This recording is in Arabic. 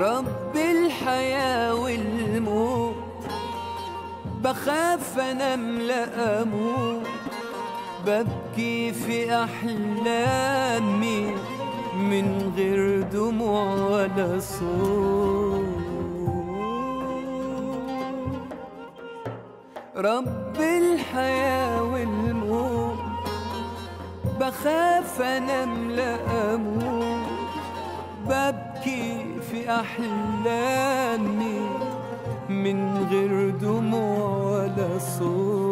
رب الحياة والموت. بخاف انام لا أموت. ببكي في أحلامي من غير دموع ولا صوت. رب الحياة والموت. بخاف انام لا أموت. في أحلامي من غير دموع ولا صوت.